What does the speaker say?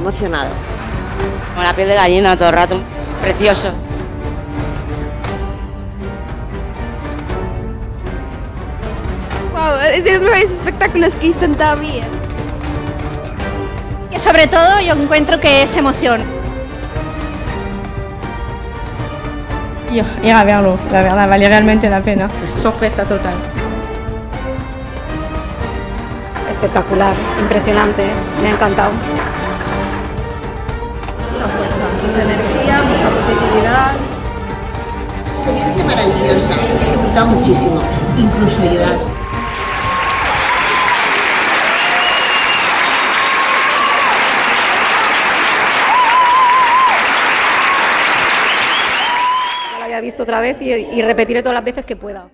emocionado. Con la piel de gallina todo el rato. Precioso. Wow, es de los mejores espectáculos que he visto en toda mi vida. Y sobre todo yo encuentro que es emoción. Ir, ir a verlo, la verdad, vale realmente la pena. Sorpresa total. Espectacular, impresionante, me ha encantado. Mucha energía, mucha positividad. Experiencia maravillosa, he disfrutado muchísimo, incluso llorar. Ya la había visto otra vez y, y repetiré todas las veces que pueda.